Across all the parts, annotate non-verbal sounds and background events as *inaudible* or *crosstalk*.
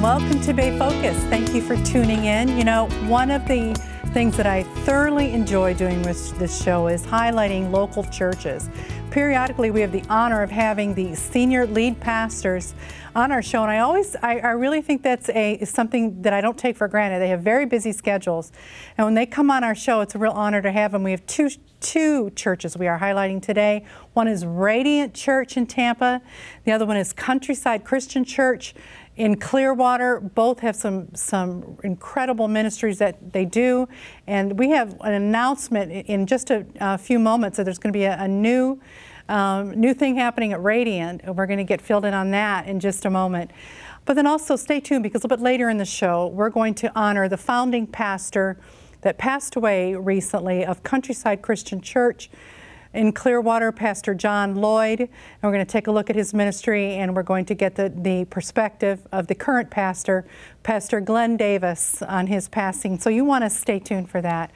Welcome, to Bay Focus. Thank you for tuning in. You know, one of the things that I thoroughly enjoy doing with this show is highlighting local churches. Periodically, we have the honor of having the senior lead pastors on our show, and I always, I, I really think that's a something that I don't take for granted. They have very busy schedules, and when they come on our show, it's a real honor to have them. We have two two churches we are highlighting today. One is Radiant Church in Tampa. The other one is Countryside Christian Church in Clearwater. Both have some some incredible ministries that they do, and we have an announcement in just a, a few moments that there's going to be a, a new um, new thing happening at Radiant. And we're going to get filled in on that in just a moment. But then also stay tuned because a little bit later in the show, we're going to honor the founding pastor that passed away recently of Countryside Christian Church in Clearwater, Pastor John Lloyd. And we're going to take a look at his ministry and we're going to get the, the perspective of the current pastor, Pastor Glenn Davis, on his passing. So you want to stay tuned for that.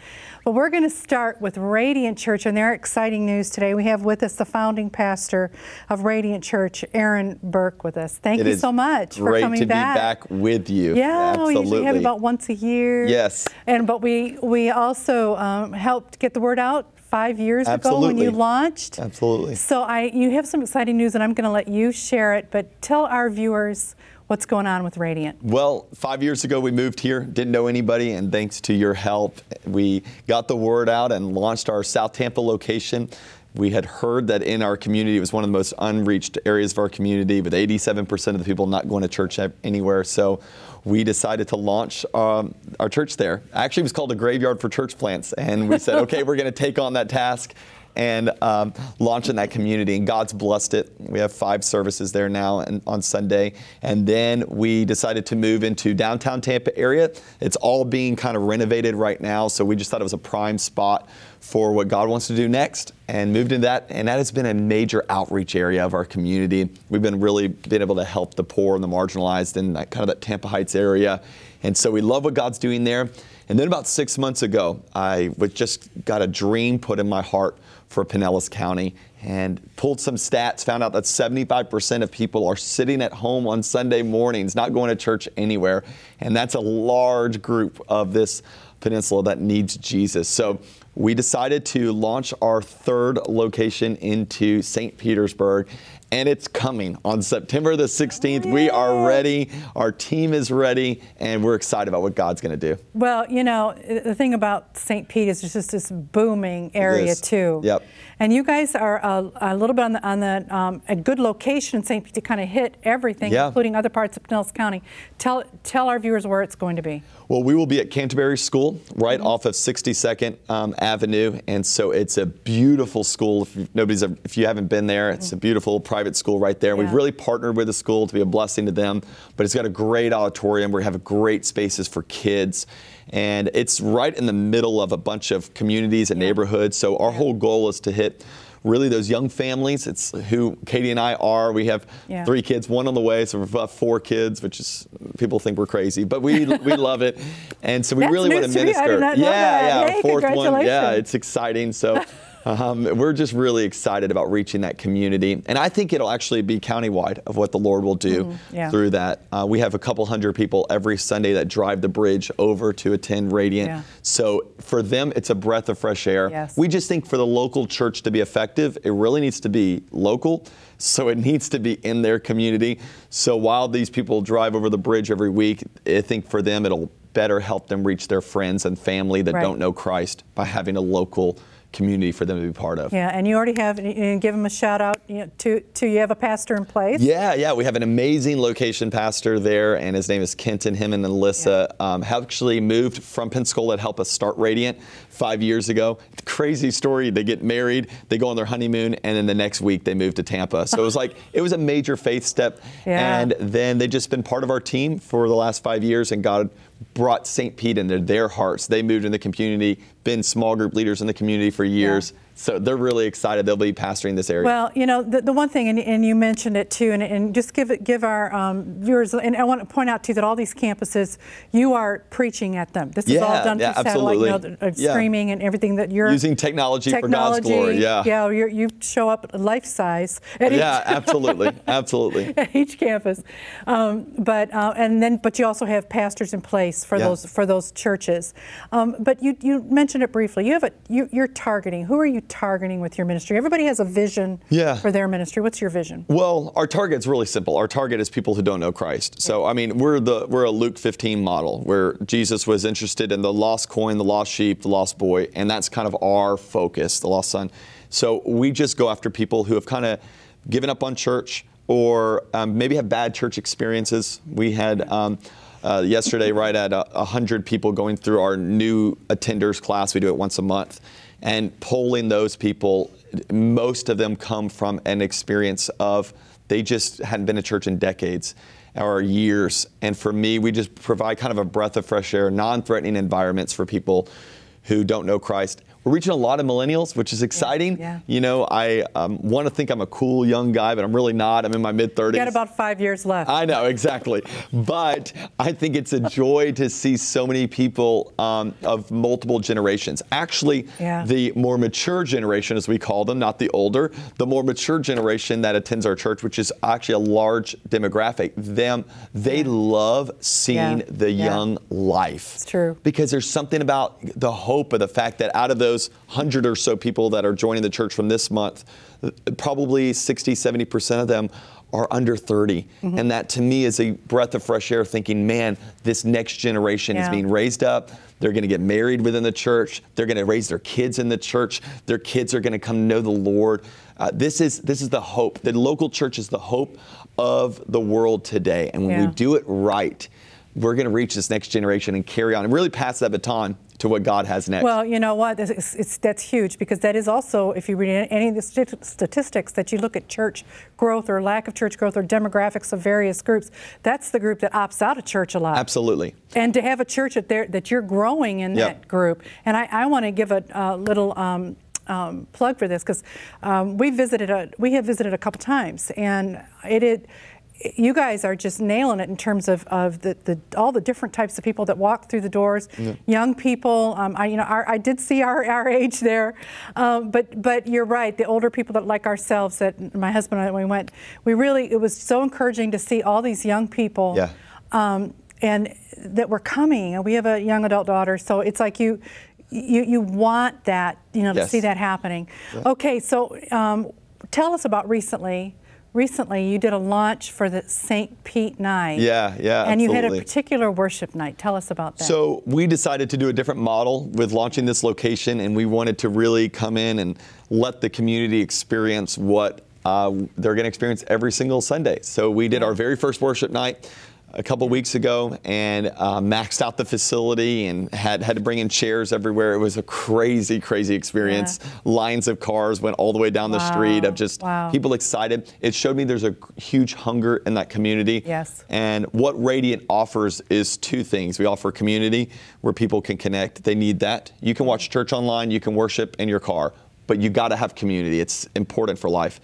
But we're going to start with Radiant Church and their exciting news today. We have with us the founding pastor of Radiant Church, Aaron Burke, with us. Thank it you so much for coming to back. be back with you. Yeah, Absolutely. we usually have about once a year. Yes. And but we we also um, helped get the word out five years Absolutely. ago when you launched. Absolutely. So I, you have some exciting news, and I'm going to let you share it. But tell our viewers what's going on with Radiant. Well, five years ago we moved here, didn't know anybody, and thanks to your help, we got the word out and launched our South Tampa location. We had heard that in our community it was one of the most unreached areas of our community, with 87% of the people not going to church anywhere. So we decided to launch um, our church there. Actually, it was called a graveyard for church plants, and we said, okay, we're going to take on that task and um, launch in that community. And God's blessed it. We have five services there now and on Sunday. And then we decided to move into downtown Tampa area. It's all being kind of renovated right now. So we just thought it was a prime spot for what God wants to do next and moved into that. And that has been a major outreach area of our community. We've been really been able to help the poor and the marginalized in that kind of that Tampa Heights area. And so we love what God's doing there. And then about six months ago, I just got a dream put in my heart for Pinellas County and pulled some stats, found out that 75% of people are sitting at home on Sunday mornings, not going to church anywhere. And that's a large group of this peninsula that needs Jesus. So we decided to launch our third location into St. Petersburg and it's coming on September the 16th. We are ready. Our team is ready, and we're excited about what God's going to do. Well, you know, the thing about St. Pete is it's just this booming area too. Yep. And you guys are a, a little bit on the on the um, a good location in St. Pete to kind of hit everything, yeah. including other parts of Pinellas County. Tell tell our viewers where it's going to be. Well, we will be at Canterbury School, right mm-hmm. off of 62nd um, Avenue, and so it's a beautiful school. If nobody's if you haven't been there, it's mm-hmm. a beautiful private school right there. Yeah. We've really partnered with the school to be a blessing to them, but it's got a great auditorium. We have great spaces for kids and it's right in the middle of a bunch of communities and yeah. neighborhoods. So our whole goal is to hit really those young families. It's who Katie and I are. We have yeah. three kids, one on the way, so we've got four kids, which is people think we're crazy, but we we *laughs* love it, and so we That's really want to minister. yeah, yeah, fourth one. Yeah, it's exciting. So. *laughs* Um, we're just really excited about reaching that community. And I think it'll actually be countywide of what the Lord will do mm-hmm. yeah. through that. Uh, we have a couple hundred people every Sunday that drive the bridge over to attend Radiant. Yeah. So for them, it's a breath of fresh air. Yes. We just think for the local church to be effective, it really needs to be local. So it needs to be in their community. So while these people drive over the bridge every week, I think for them it'll better help them reach their friends and family that right. don't know Christ by having a local community for them to be part of. Yeah, and you already have, you give them a shout out you know, to, to, you have a pastor in place? Yeah, yeah, we have an amazing location pastor there, and his name is Kenton. Him and Alyssa yeah. um, actually moved from Pensacola to help us start Radiant five years ago. Crazy story. They get married, they go on their honeymoon, and then the next week they move to Tampa. So it was like, it was a major faith step. *laughs* Yeah. And then they've just been part of our team for the last five years, and God brought St. Pete into their hearts. They moved in the community, been small group leaders in the community for years. Yeah So they're really excited. They'll be pastoring this area. Well, you know, the, the one thing, and, and you mentioned it too, and, and just give it, give our um, viewers, and I want to point out too that all these campuses, you are preaching at them. This is all done yeah, through satellite, you know, uh, Yeah. streaming and everything that you're Using technology, for God's glory. Yeah. Yeah, you're, you show up life size at each, Yeah, *laughs* absolutely, absolutely. *laughs* at each campus. Um, but uh, and then, but you also have pastors in place for Yeah. those for those churches. Um, but you you mentioned it briefly. You have a you, you're targeting. Who are you targeting with your ministry? Everybody has a vision Yeah. for their ministry. What's your vision? Well, our target's really simple. Our target is people who don't know Christ. So, I mean, we're the we're a Luke 15 model where Jesus was interested in the lost coin, the lost sheep, the lost boy, and that's kind of our focus, the lost son. So we just go after people who have kind of given up on church or um, maybe have bad church experiences. We had. Um, uh, yesterday, right at a, a hundred people going through our new attenders class. We do it once a month, and polling those people. Most of them come from an experience of they just hadn't been to church in decades or years. And for me, we just provide kind of a breath of fresh air, non-threatening environments for people who don't know Christ. We're reaching a lot of millennials, which is exciting. yeah. You know, I um, want to think I'm a cool young guy, but I'm really not. I'm in my mid 30s. You got about five years left. I know, exactly. But I think it's a joy to see so many people um, of multiple generations. Actually, Yeah. the more mature generation, as we call them, not the older, the more mature generation that attends our church, which is actually a large demographic, them, they love seeing Yeah. the Yeah. young life. It's true. Because there's something about the hope of the fact that out of those hundred or so people that are joining the church from this month, probably 60, 70% of them are under 30. Mm-hmm. And that to me is a breath of fresh air thinking, man, this next generation is being raised up. They're going to get married within the church. They're going to raise their kids in the church. Their kids are going to come know the Lord. Uh, this is this is the hope. The local church is the hope of the world today. And when Yeah. we do it right, we're going to reach this next generation and carry on and really pass that baton to what God has next. Well, you know what? It's, it's, that's huge because that is also, if you read any of the st- statistics that you look at church growth or lack of church growth or demographics of various groups, that's the group that opts out of church a lot. Absolutely. And to have a church that, that you're growing in Yeah. that group. And I, I want to give a, a little um, um, plug for this because um, we visited a, we have visited a couple times, and it, it you guys are just nailing it in terms of, of the, the all the different types of people that walk through the doors. Young people, um, I you know our, I did see our, our age there, um, but but you're right. The older people that like ourselves, that my husband and I we went, we really it was so encouraging to see all these young people Yeah. um, and that we're coming. And we have a young adult daughter, so it's like you, you, you want that, you know, to see that happening. Okay, so um, tell us about recently. Recently, you did a launch for the St. Pete Night. Yeah, yeah, And you had a particular worship night. Tell us about that. So we decided to do a different model with launching this location, and we wanted to really come in and let the community experience what uh, they're going to experience every single Sunday. So we did our very first worship night a couple weeks ago and uh, maxed out the facility and had had to bring in chairs everywhere. It was a crazy, crazy experience. Lines of cars went all the way down the street of just wow. people excited. It showed me there's a huge hunger in that community. Yes. And what Radiant offers is two things. We offer community where people can connect. They need that. You can watch church online, you can worship in your car, but you got to have community. It's important for life.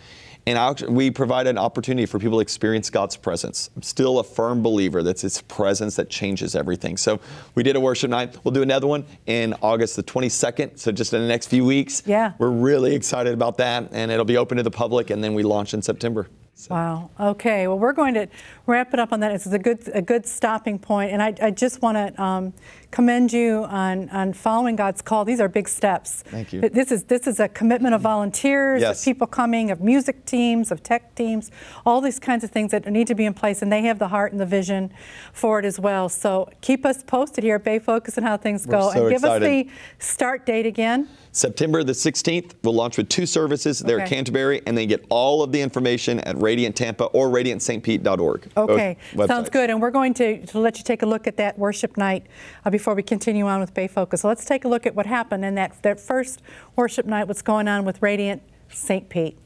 And we provide an opportunity for people to experience God's presence. I'm still a firm believer that it's His presence that changes everything. So we did a worship night. We'll do another one in August the 22nd. So just in the next few weeks. Yeah. We're really excited about that. And it'll be open to the public. And then we launch in September. So- Wow. Okay. Well, we're going to wrap it up on that. It's a good a good stopping point. point, and I, I just want to um, commend you on on following God's call. These are big steps. Thank you. This is this is a commitment of volunteers, Yes. of people coming, of music teams, of tech teams, all these kinds of things that need to be in place, and they have the heart and the vision for it as well. So keep us posted here at Bay Focus and how things We're go, so and give us the start date again. September the 16th, we'll launch with two services there at Canterbury, and then get all of the information at Radiant Tampa or radiantstpete.org. Okay, sounds good. And we're going to, to let you take a look at that worship night uh, before we continue on with Bay Focus. So let's take a look at what happened in that, that first worship night, what's going on with Radiant St. Pete.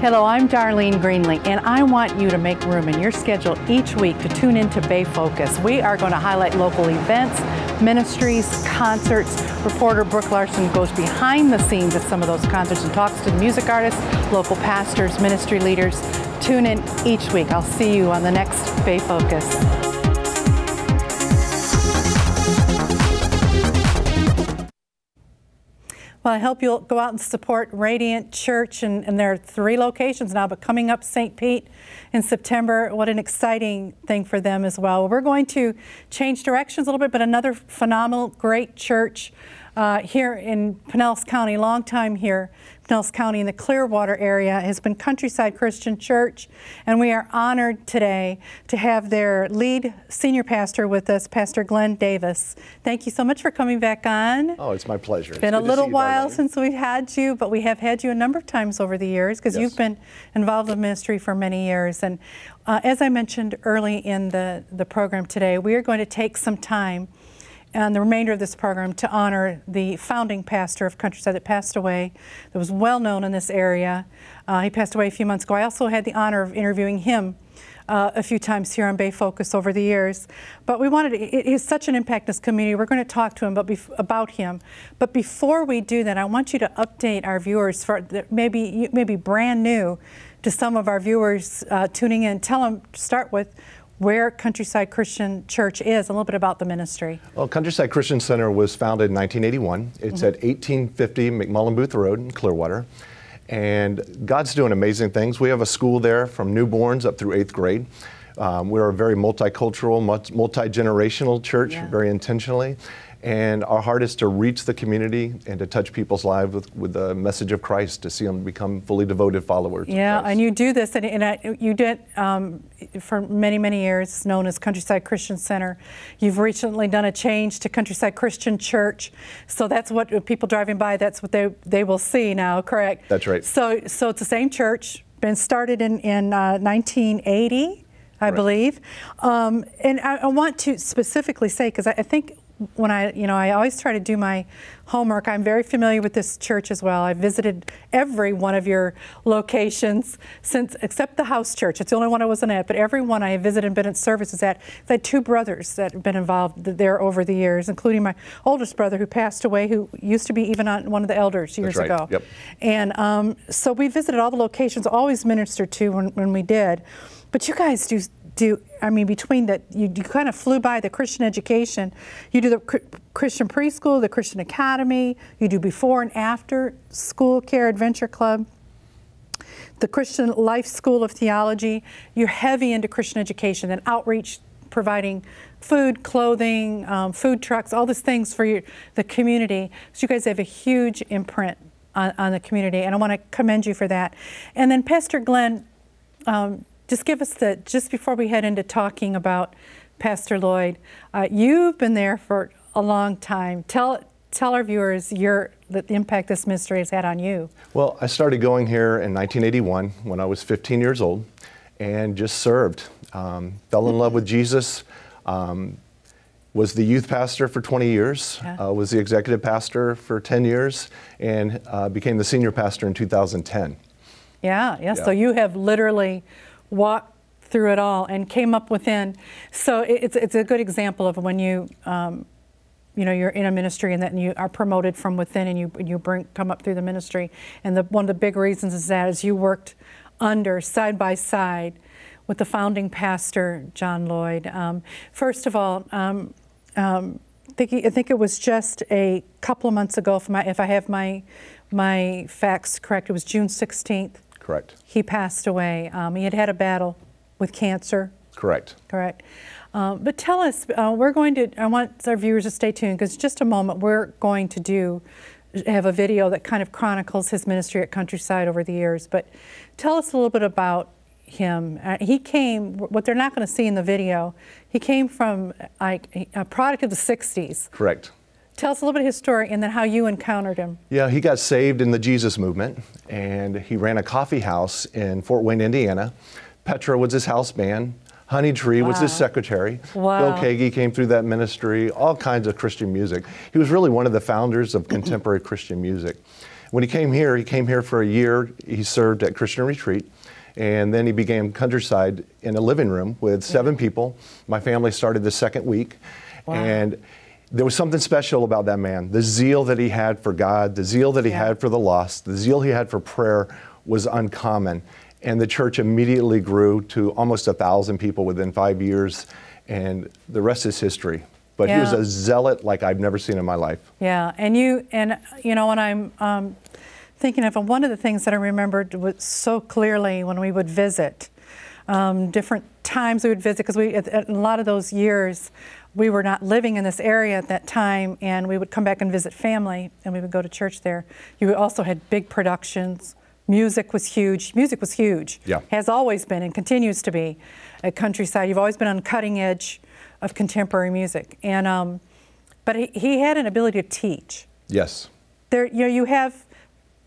Hello, I'm Darlene Greenlee, and I want you to make room in your schedule each week to tune into Bay Focus. We are going to highlight local events, ministries, concerts. Reporter Brooke Larson goes behind the scenes at some of those concerts and talks to music artists, local pastors, ministry leaders. Tune in each week. I'll see you on the next Bay Focus. Well, I hope you'll go out and support Radiant Church, and, and there are three locations now, but coming up St. Pete in September, what an exciting thing for them as well. We're going to change directions a little bit, but another phenomenal, great church uh, here in Pinellas County, long time here, Pinellas County in the Clearwater area, has been Countryside Christian Church, and we are honored today to have their lead senior pastor with us, Pastor Glenn Davis. Thank you so much for coming back on. Oh, it's my pleasure. It's been a little while since we've had you, but we have had you a number of times over the years because Yes. you've been involved in ministry for many years. And uh, as I mentioned early in the, the program today, we are going to take some time and the remainder of this program to honor the founding pastor of Countryside that passed away, that was well known in this area. Uh, he passed away a few months ago. I also had the honor of interviewing him uh, a few times here on Bay Focus over the years. But we wanted, it is such an impact in this community. We're going to talk to him but about him. But before we do that, I want you to update our viewers for maybe maybe brand new to some of our viewers uh, tuning in. Tell them, to start with where Countryside Christian Church is, a little bit about the ministry. Well, Countryside Christian Center was founded in 1981. It's at 1850 McMullen Booth Road in Clearwater. And God's doing amazing things. We have a school there from newborns up through eighth grade. Um, we're a very multicultural, multi generational church, Yeah. very intentionally. And our heart is to reach the community and to touch people's lives with, with the message of Christ, to see them become fully devoted followers. Yeah, and you do this, and, and I, you did um, for many, many years, known as Countryside Christian Center. You've recently done a change to Countryside Christian Church, so that's what people driving by, that's what they, they will see now, correct? That's right. So, so it's the same church, been started in, in uh, 1980, I believe. Um, and I, I want to specifically say, because I, I think when I, you know, I always try to do my homework. I'm very familiar with this church as well. I've visited every one of your locations since, except the house church. It's the only one I wasn't at, but every one I have visited and been at services at. I had two brothers that have been involved there over the years, including my oldest brother who passed away, who used to be even on one of the elders years right. ago. Yep. And um, so we visited all the locations, always ministered to when, when we did. But you guys do do I mean between that you, you kind of flew by the Christian education. You do the Chr- Christian preschool, the Christian academy. You do before and after school care adventure club. The Christian Life School of Theology. You're heavy into Christian education and outreach, providing food, clothing, um, food trucks, all these things for your, the community. So you guys have a huge imprint on, on the community, and I want to commend you for that. And then Pastor Glenn, um, just give us the just before we head into talking about Pastor Lloyd. Uh, you've been there for a long time. Tell tell our viewers your the impact this ministry has had on you. Well, I started going here in 1981 when I was 15 years old and just served. Um, fell in love with Jesus. Um, was the youth pastor for 20 years, Yeah. uh, was the executive pastor for 10 years, and uh, became the senior pastor in 2010. Yeah, yeah. So you have literally walked through it all and came up within. So it's it's a good example of when you. Um, you know, you're in a ministry and then you are promoted from within and you you bring come up through the ministry. And the one of the big reasons is that is you worked under side by side with the founding pastor John Lloyd. Um, first of all, um, um, I think, I think it was just a couple of months ago, if, my, if I have my my facts correct, it was June 16th. Correct. He passed away. Um, he had had a battle with cancer, Correct. correct? Um, but tell us, uh, we're going to, I want our viewers to stay tuned because just a moment we're going to do, have a video that kind of chronicles his ministry at Countryside over the years. But tell us a little bit about him. Uh, he came, what they're not going to see in the video, he came from like a product of the 60s. Correct. Tell us a little bit of his story and then how you encountered him. Yeah, he got saved in the Jesus movement, and he ran a coffee house in Fort Wayne, Indiana. Petra was his house band. Honeytree was his secretary. Wow. Phil Keaggy came through that ministry, all kinds of Christian music. He was really one of the founders of contemporary Christian music. When he came here, he came here for a year. He served at Christian Retreat, and then he began Countryside in a living room with seven people. My family started the second week, Wow. and there was something special about that man. The zeal that he had for God, the zeal that he Yeah. had for the lost, the zeal he had for prayer was uncommon. And the church immediately grew to almost a thousand people within five years, and the rest is history. But he was a zealot like I've never seen in my life. Yeah, and you and you know when I'm um, thinking of one of the things that I remembered was so clearly when we would visit, um, different times we would visit because we a lot of those years we were not living in this area at that time, and we would come back and visit family, and we would go to church there. You also had big productions. Music was huge. Music was huge. Yeah. Has always been and continues to be at Countryside. You've always been on the cutting edge of contemporary music, and um, but he, he had an ability to teach. Yes. There, you know, you have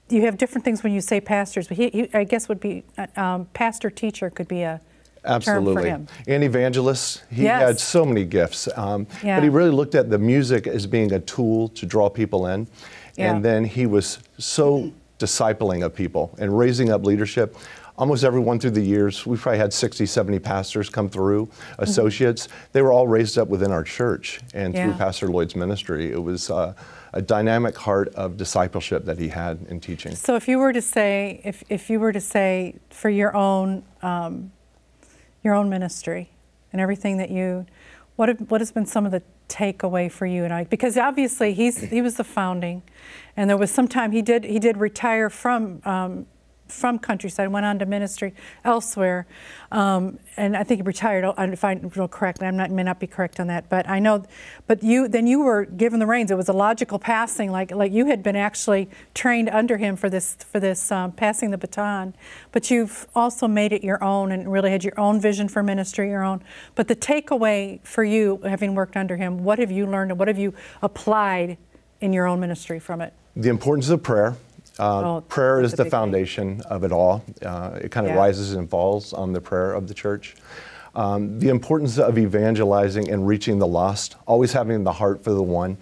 you have different things when you say pastors, but he, he I guess would be uh, um, pastor teacher could be a Absolutely. And evangelist, he Yes. had so many gifts. Um, Yeah. But he really looked at the music as being a tool to draw people in. Yeah. And then he was so discipling of people and raising up leadership. Almost everyone through the years, we've probably had 60, 70 pastors come through, Mm-hmm. associates. They were all raised up within our church and through Pastor Lloyd's ministry. It was uh, a dynamic heart of discipleship that he had in teaching. So if you were to say, if, if you were to say for your own um, your own ministry and everything that you, what have, what has been some of the takeaway for you and I? Because obviously he's he was the founding, and there was some time he did he did retire from. Um, from countryside, went on to ministry elsewhere, um, and I think he retired. If I'm real correct, I may not be correct on that, but I know. But you then you were given the reins. It was a logical passing, like like you had been actually trained under him for this for this um, passing the baton. But you've also made it your own and really had your own vision for ministry, your own. But the takeaway for you, having worked under him, what have you learned and what have you applied in your own ministry from it? The importance of prayer. Uh, Oh, prayer is the big thing. foundation of it all. Uh, it kind of Yeah. rises and falls on the prayer of the church. Um, the importance of evangelizing and reaching the lost, always having the heart for the one.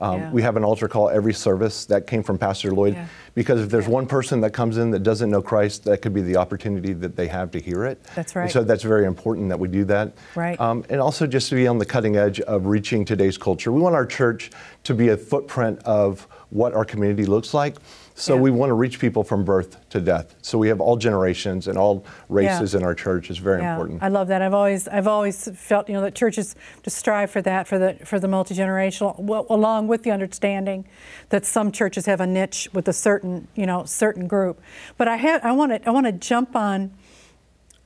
Um, Yeah. We have an altar call every service that came from Pastor Lloyd Yeah. because if there's Yeah. one person that comes in that doesn't know Christ, that could be the opportunity that they have to hear it. That's right. And so that's very important that we do that. Right. Um, and also just to be on the cutting edge of reaching today's culture. We want our church to be a footprint of what our community looks like. So Yeah. we want to reach people from birth to death. So we have all generations and all races Yeah. in our church. is very Yeah, important. I love that. I've always, I've always felt, you know, that churches to strive for that, for the, for the multi generational, well, along with the understanding that some churches have a niche with a certain, you know, certain group. But I have, I want to, I want to jump on,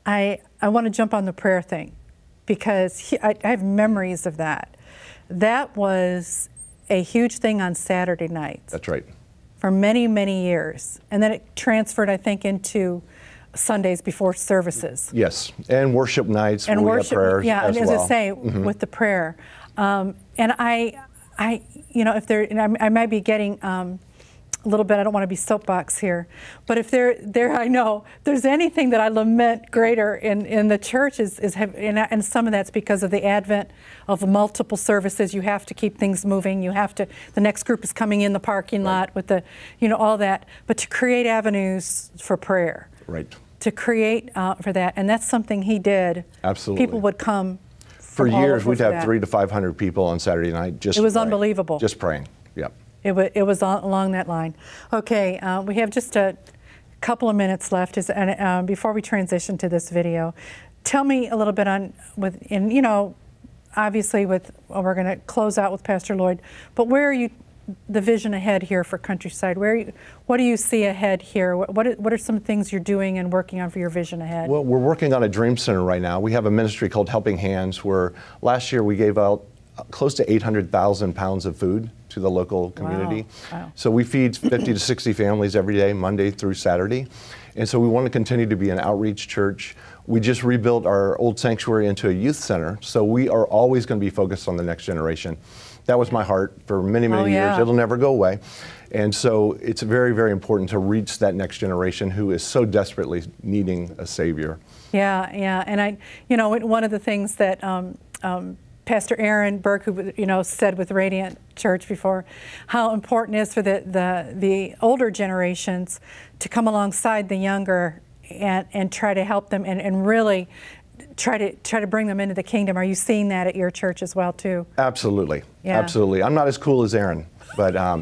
I, I want to jump on the prayer thing, because he, I, I have memories of that. That was a huge thing on Saturday nights That's right. For many, many years. And then it transferred, I think, into Sundays before services. Yes. And worship nights And worship, prayers yeah, as and as well. I say, with the prayer. Um, and I, I, you know, if there, and I, I might be getting um, a little bit. I don't want to be soapbox here, but if there, there, I know there's anything that I lament greater in, in the church is, is have, and, and some of that's because of the advent of multiple services. You have to keep things moving. You have to. The next group is coming in the parking Right. lot with the, you know, all that. But to create avenues for prayer, Right. to create uh, for that, and that's something he did. Absolutely. People would come. For years, we'd have that. three to 500 people on Saturday night just It was praying. unbelievable. Just praying. Yep. It, it was on, along that line. Okay, uh, we have just a couple of minutes left. Is and uh, before we transition to this video, tell me a little bit on with and you know, obviously with well, we're going to close out with Pastor Lloyd, but where are you? The vision ahead here for Countryside. Where, you, what do you see ahead here? What, what are, what are some things you're doing and working on for your vision ahead? Well, we're working on a dream center right now. We have a ministry called Helping Hands where last year we gave out close to 800,000 pounds of food to the local community. Wow. So we feed 50 to 60 families every day, Monday through Saturday. And so we want to continue to be an outreach church. We just rebuilt our old sanctuary into a youth center. So we are always going to be focused on the next generation. That was my heart for many, many Oh, years. yeah. It'll never go away. And so it's very, very important to reach that next generation who is so desperately needing a Savior. Yeah, yeah, and I, you know, one of the things that um, um, Pastor Aaron Burke, who you know, said with Radiant Church before, how important it is for the the, the older generations to come alongside the younger and and try to help them and, and really try to try to bring them into the kingdom. Are you seeing that at your church as well too? Absolutely. Yeah. Absolutely. I'm not as cool as Aaron, but um,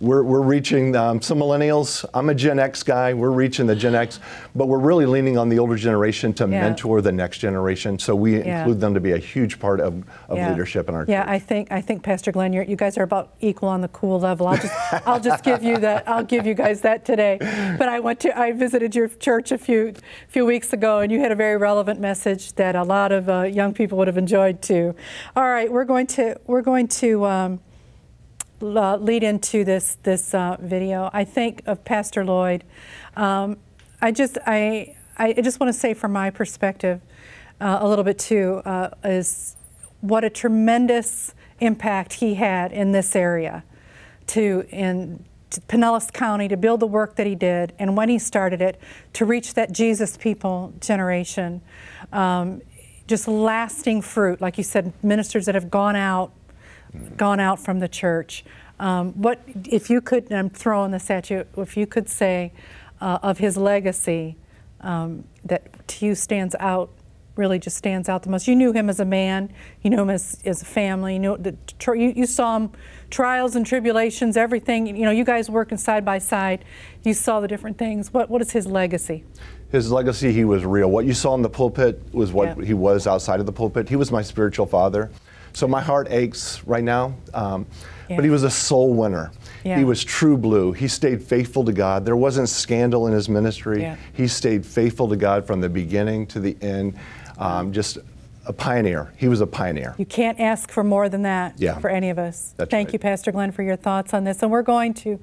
we're, we're reaching um, some millennials. I'm a Gen X guy. We're reaching the Gen X, but we're really leaning on the older generation to Yeah. mentor the next generation. So we Yeah. include them to be a huge part of, of Yeah. leadership in our Yeah, church. I think I think Pastor Glenn, you're, you guys are about equal on the cool level. I'll just I'll just give you that. I'll give you guys that today. But I went to I visited your church a few few weeks ago, and you had a very relevant message that a lot of uh, young people would have enjoyed too. All right, we're going to we're going to. Um, uh, lead into this this uh, video. I think of Pastor Lloyd. Um, I just I I just want to say from my perspective uh, a little bit too uh, is what a tremendous impact he had in this area to in to Pinellas County to build the work that he did and when he started it to reach that Jesus people generation. Um, just lasting fruit, like you said, ministers that have gone out gone out from the church. Um, what if you could? I'm throwing this at you. If you could say uh, of his legacy um, that to you stands out, really just stands out the most. You knew him as a man. You knew him as, as a family. You knew the, you, you saw him trials and tribulations, everything. You know, you guys working side by side. You saw the different things. What what is his legacy? His legacy, he was real. What you saw in the pulpit was what Yeah. he was outside of the pulpit. He was my spiritual father. So my heart aches right now. Um, Yeah. But he was a soul winner. Yeah. He was true blue. He stayed faithful to God. There wasn't scandal in his ministry. Yeah. He stayed faithful to God from the beginning to the end. Um, just a pioneer. He was a pioneer. You can't ask for more than that Yeah. for any of us. That's Thank right. you, Pastor Glenn, for your thoughts on this. And we're going to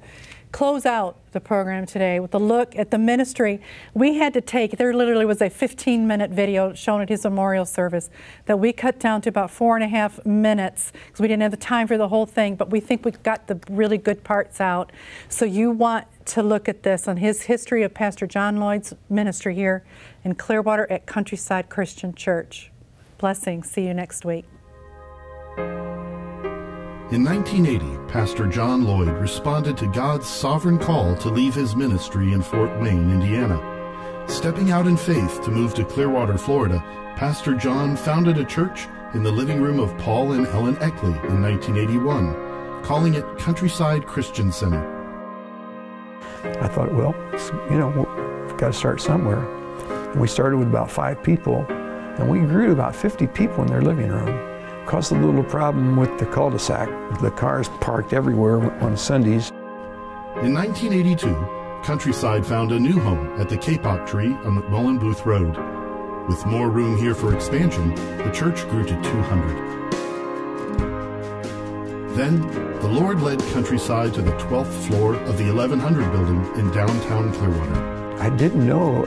close out the program today with a look at the ministry. We had to take, there literally was a 15 minute video shown at his memorial service that we cut down to about four and a half minutes because we didn't have the time for the whole thing, but we think we got the really good parts out. So you want to look at this on his history of Pastor John Lloyd's ministry here in Clearwater at Countryside Christian Church. Blessings. See you next week. In 1980, Pastor John Lloyd responded to God's sovereign call to leave his ministry in Fort Wayne, Indiana. Stepping out in faith to move to Clearwater, Florida, Pastor John founded a church in the living room of Paul and Ellen Eckley in 1981, calling it Countryside Christian Center. I thought, well, you know, we've got to start somewhere. And we started with about five people, and we grew to about 50 people in their living room. Caused a little problem with the cul-de-sac. The cars parked everywhere on Sundays. In 1982, Countryside found a new home at the Kapok Tree on McMullen Booth Road. With more room here for expansion, the church grew to 200. Then, the Lord led Countryside to the 12th floor of the 1100 building in downtown Clearwater. I didn't know,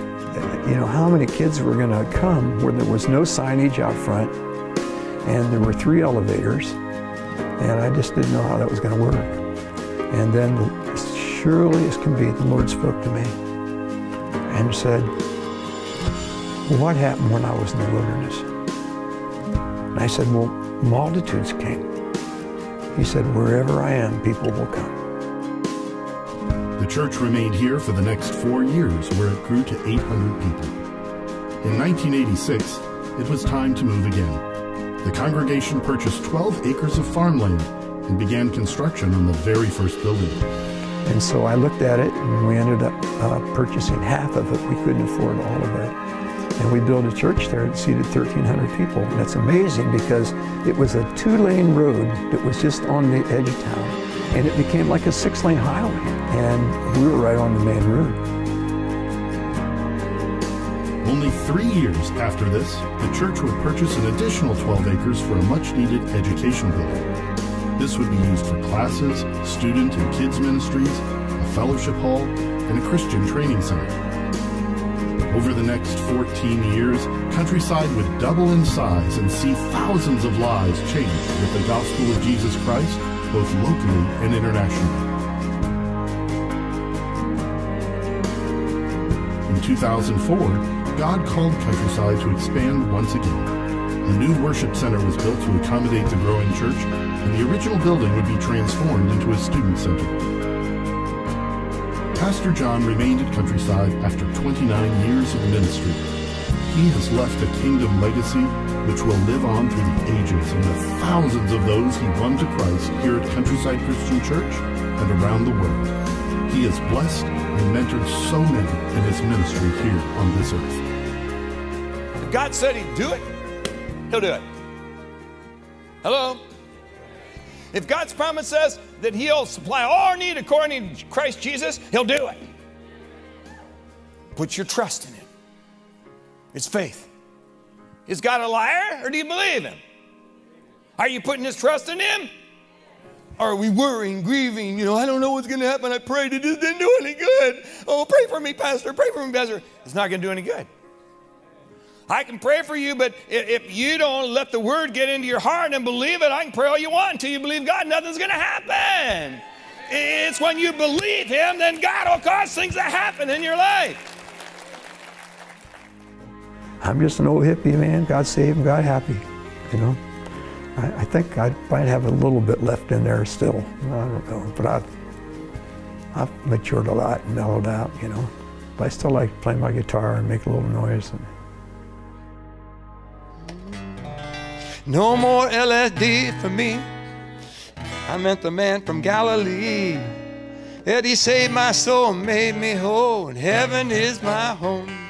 you know, how many kids were going to come where there was no signage out front, and there were three elevators, and I just didn't know how that was going to work. And then surely as can be, the Lord spoke to me and said, What happened when I was in the wilderness? And I said, Well, multitudes came. He said, Wherever I am, people will come. The church remained here for the next four years, where it grew to 800 people. In 1986, it was time to move again. The congregation purchased 12 acres of farmland and began construction on the very first building. And so I looked at it, and we ended up uh, purchasing half of it. We couldn't afford all of it. And we built a church there that seated 1,300 people. And that's amazing because it was a two-lane road that was just on the edge of town. And it became like a six-lane highway. And we were right on the main road. Only three years after this, the church would purchase an additional 12 acres for a much-needed education building. This would be used for classes, student and kids ministries, a fellowship hall, and a Christian training center. Over the next 14 years, Countryside would double in size and see thousands of lives changed with the gospel of Jesus Christ, both locally and internationally. In 2004, God called Countryside to expand once again. A new worship center was built to accommodate the growing church, and the original building would be transformed into a student center. Pastor John remained at Countryside after 29 years of ministry. He has left a kingdom legacy which will live on through the ages in the thousands of those he won to Christ here at Countryside Christian Church and around the world. He has blessed and mentored so many in his ministry here on this earth. If God said he'd do it, he'll do it. Hello? If God's promise says that He'll supply all our need according to Christ Jesus, He'll do it. Put your trust in Him. It's faith. Is God a liar or do you believe Him? Are you putting His trust in Him? Are we worrying, grieving? You know, I don't know what's going to happen. I prayed, it just didn't do any good. Oh, pray for me, Pastor. Pray for me, Pastor. It's not going to do any good. I can pray for you, but if you don't let the word get into your heart and believe it, I can pray all you want until you believe God, nothing's going to happen. It's when you believe Him, then God will cause things to happen in your life. I'm just an old hippie, man. God save God happy, you know. I, I, think I might have a little bit left in there still. I don't know, but I've, I've matured a lot and mellowed out, you know. But I still like playing my guitar and make a little noise. And, No more LSD for me. I met the man from Galilee. That he saved my soul, made me whole, and heaven is my home.